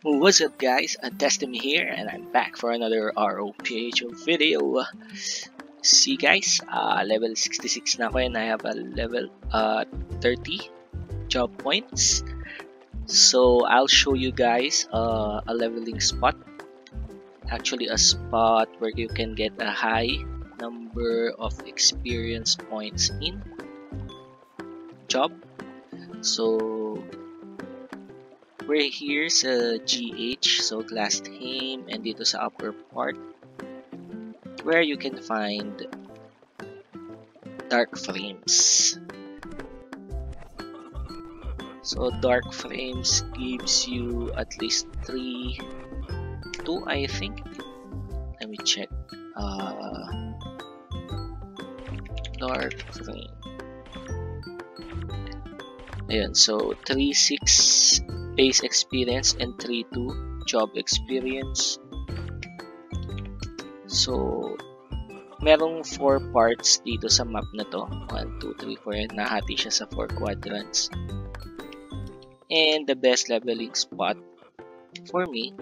What's up guys, uh, Destiny here and I'm back for another ROPH video. See guys, uh, level 66 na and I have a level uh, 30 job points. So I'll show you guys uh, a leveling spot. Actually a spot where you can get a high number of experience points in job. So we're here sa GH, so glass Glastheim, and dito sa upper part, where you can find dark frames. So dark frames gives you at least 3, 2 I think. Let me check. Uh, dark frame. Ayun, so 3, 6, base experience and 3-2 job experience. So, merong 4 parts dito sa map na to. 1, 2, 3, 4. Nahati siya sa 4 quadrants. And the best leveling spot for me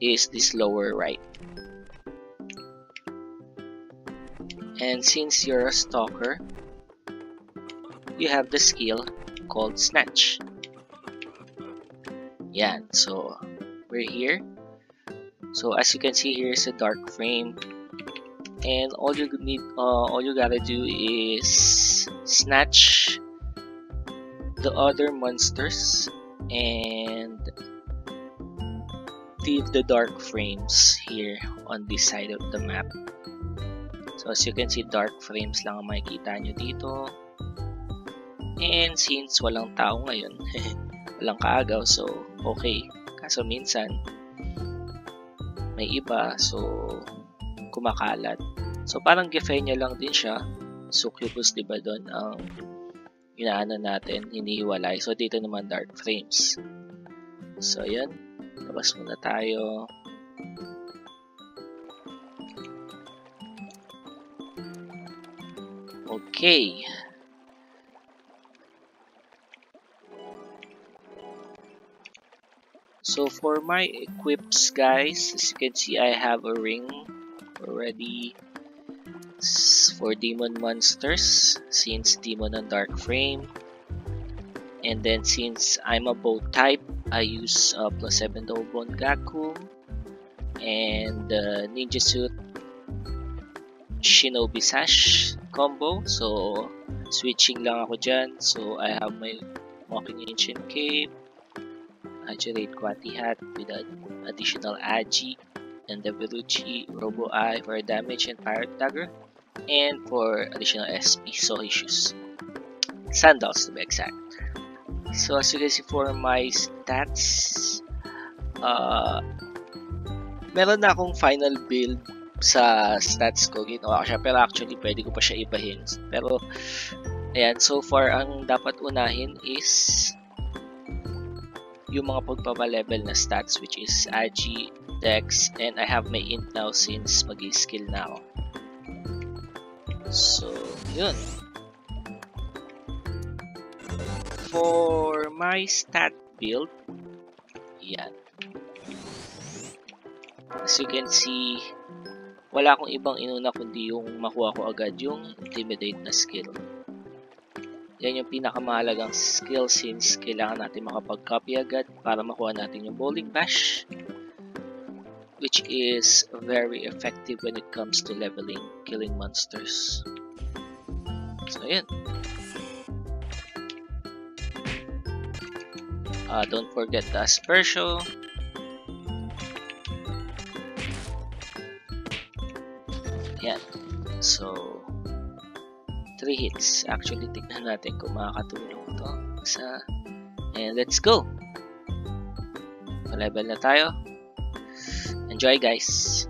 is this lower right. And since you're a stalker, you have the skill called Snatch. Yan, so we're here. So as you can see here is a dark frame and all you need uh, all you gotta do is snatch the other monsters and leave the dark frames here on this side of the map. So as you can see dark frames lang ang makikita nyo dito. And since walang tao ngayon, walang kaagaw so okay. Kaso minsan may iba so kumakalat. So parang Gefenia lang din siya. Succubus diba doon ang inaano natin hinihiwalay. So dito naman dark frames. So yan labas muna tayo. Okay So for my equips guys, as you can see I have a ring already for demon monsters since demon and dark frame. And then since I'm a bow type I use uh, plus 7 Dobon Gaku and uh, ninja suit shinobi sash combo. So switching lang ako dyan. So I have my walking ancient cape Agilate Quanti Hat with an additional Agi and the Velucci Robo Eye for damage and Pirate Dagger, and for additional SP Sohi Shoes. Sandals to be exact. So as you can see for my stats, uh, meron na akong final build sa stats ko. Ginawa ko siya pero actually pwede ko pa siya ibahin. Pero ayan, so far ang dapat unahin is yung mga pagpapalevel na stats which is Agi, Dex, and I have my int now since mag-skill na ako. So, yun. For my stat build, yan. As you can see, wala akong ibang inuna kundi yung makuha ko agad yung intimidate na skill. Yan yung pinakamahalagang skill since kailangan natin makapag-copy agad para makuha natin yung bowling bash which is very effective when it comes to leveling killing monsters. So yun. Uh, don't forget the Aspersio. Yan. So, 3 hits. Actually, tignan natin kung makakatulong to sa... And let's go! Pa-level na tayo. Enjoy guys!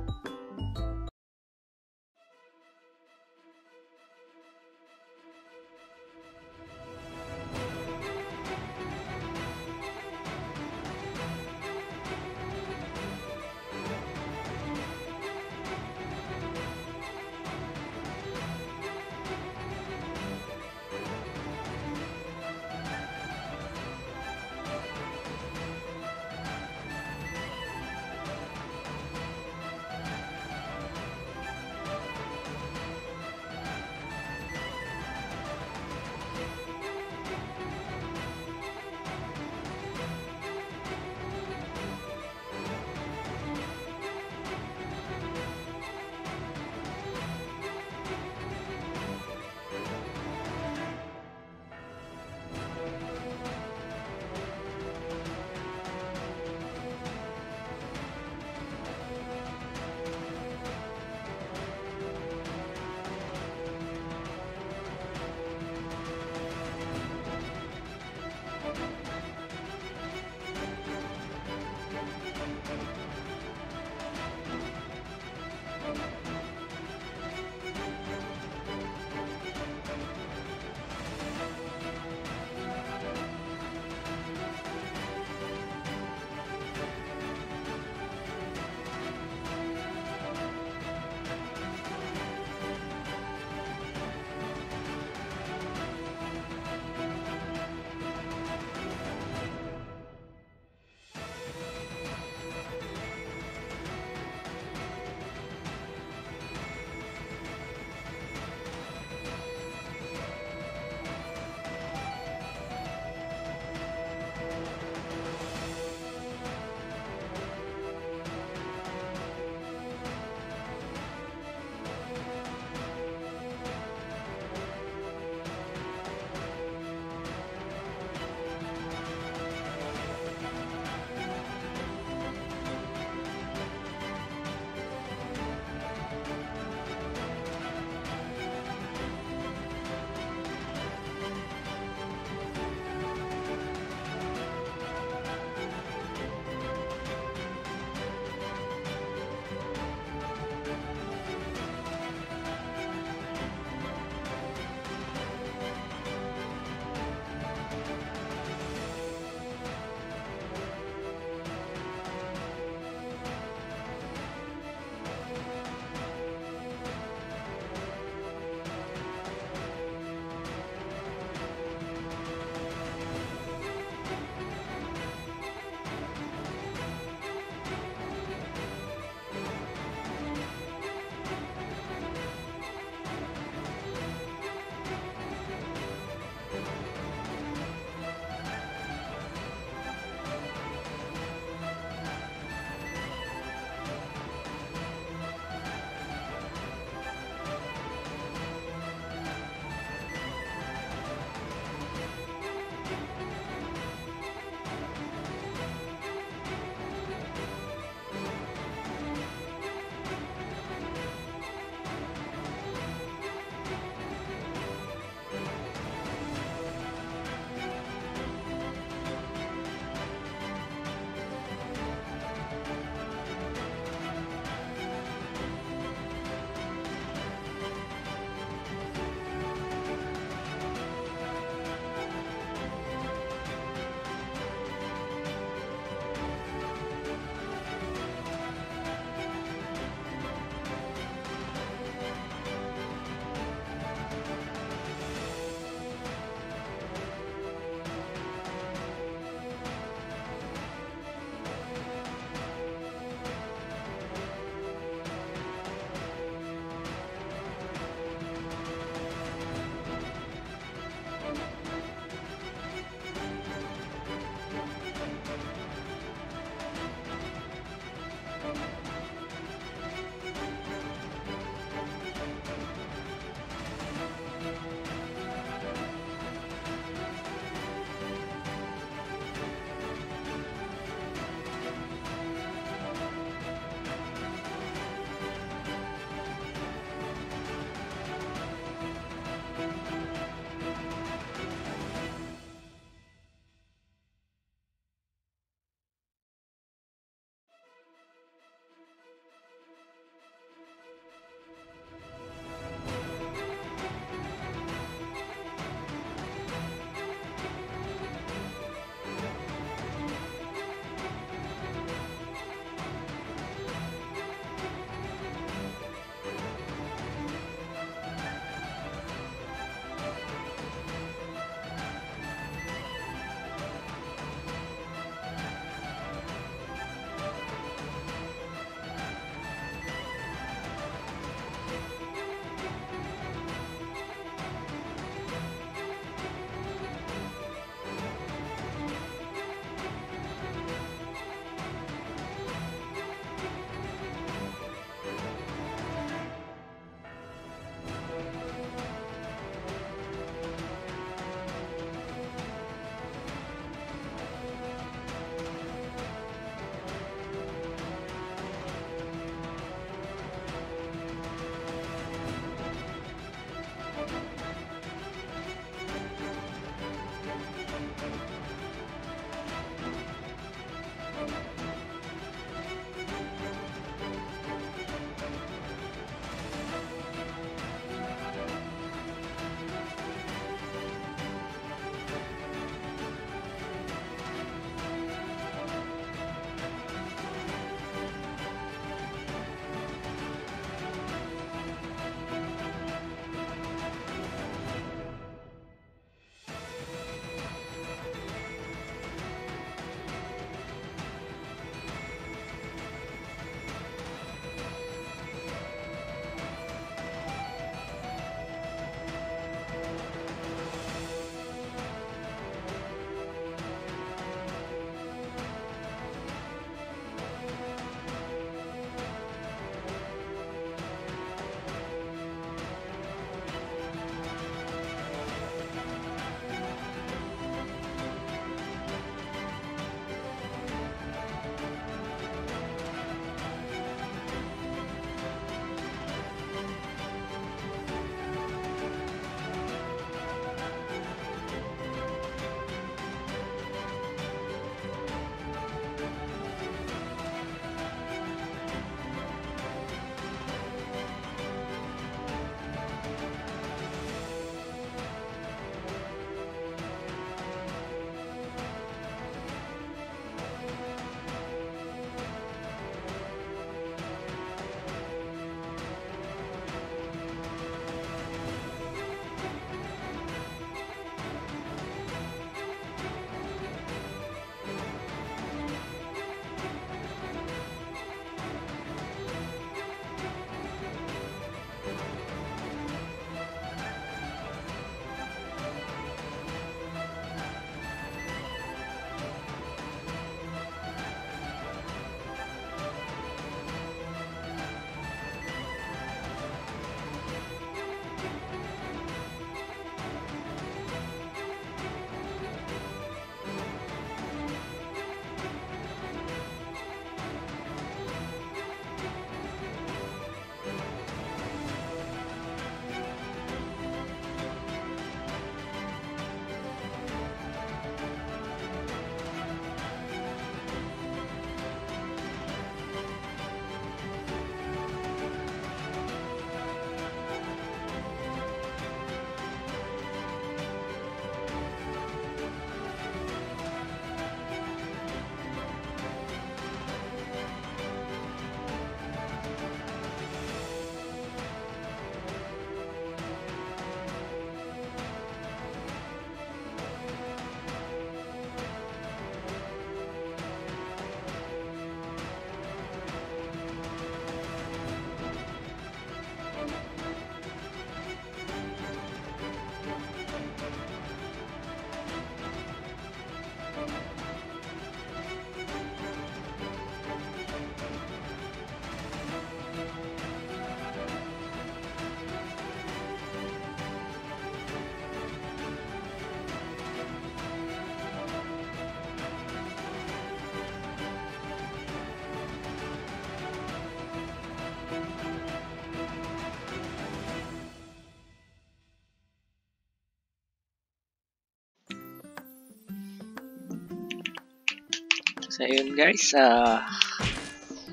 So ayun guys, ah uh,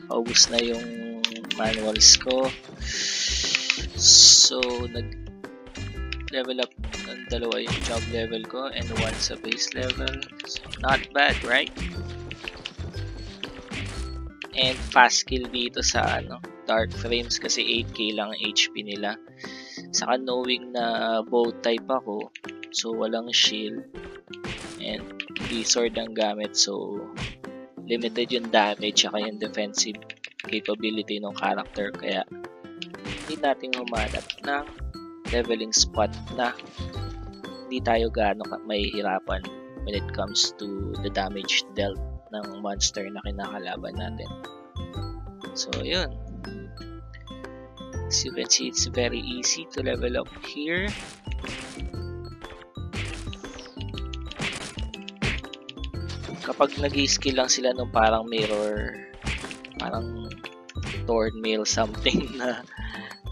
paubos na yung manuals ko. So nag level up ng dalawa yung job level ko and one sa base level. So, not bad, right? And fast kill dito sa ano, dark frames kasi 8k lang ang HP nila. Saka knowing na bow type ako, so walang shield and sword ang gamit so limited yung damage at yung defensive capability ng character kaya hindi natin humanap ng leveling spot na hindi tayo gaano mahihirapan when it comes to the damage dealt ng monster na kinakalaban natin. So, yun. As you can see, it's very easy to level up here. Kapag nag-skill lang sila nung parang mirror, parang torn mail something na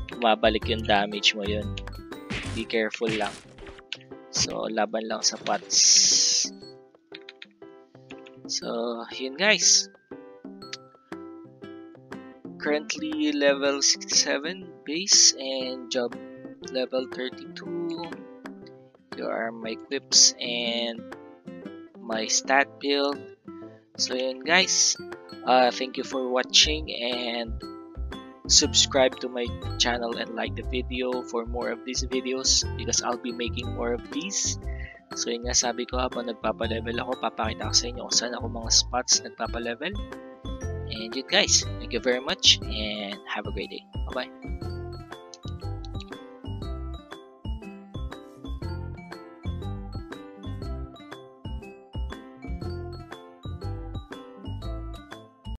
bumabalik yung damage mo yun. Be careful lang. So, laban lang sa pots. So, yun guys. Currently level 67 base and job level 32. Here are my equips and my stat build. So, yun guys. Uh, thank you for watching and subscribe to my channel and like the video for more of these videos because I'll be making more of these. So yun nga sabi ko habang nagpapalevel ako, papakita ko sa inyo kung saan ako mga spots nagpapalevel. And yun guys, thank you very much and have a great day. Bye-bye.